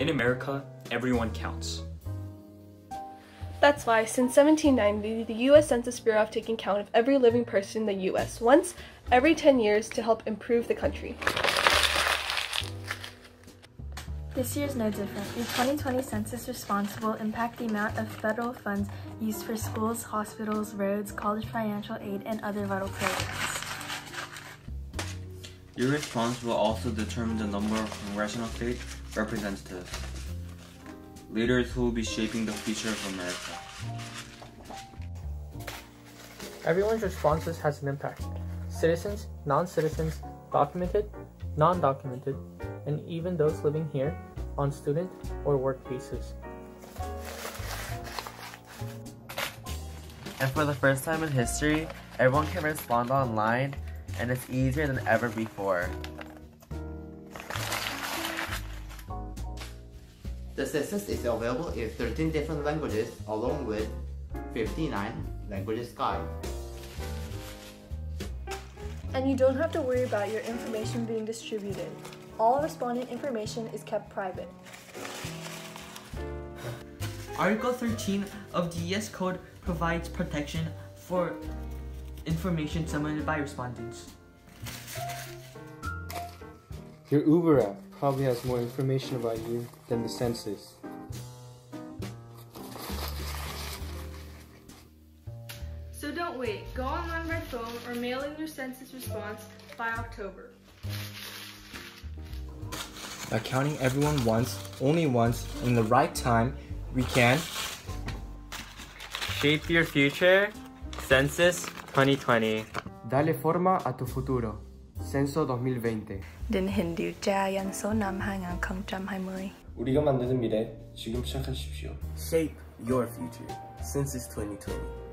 In America, everyone counts. That's why, since 1790, the U.S. Census Bureau have taken count of every living person in the U.S. once every 10 years to help improve the country. This year is no different. The 2020 census response will impact the amount of federal funds used for schools, hospitals, roads, college financial aid, and other vital programs. Your response will also determine the number of congressional state representatives, leaders who will be shaping the future of America. Everyone's responses has an impact. Citizens, non-citizens, documented, non-documented, and even those living here on student or work visas. And for the first time in history, everyone can respond online and it's easier than ever before. The census is available in 13 different languages along with 59 languages guide. And you don't have to worry about your information being distributed. All respondent information is kept private. Article 13 of the U.S. Code provides protection for information submitted by respondents. Your Uber app probably has more information about you than the census. So don't wait. Go online by phone or mail in your census response by October. By counting everyone once, only once, in the right time, we can shape your future. Census 2020. Dale forma a tu futuro. Censo 2020. định hình điều tra dân số năm 2020. 우리가 만드는 미래 지금 시작하십시오. Shape your future. Census 2020.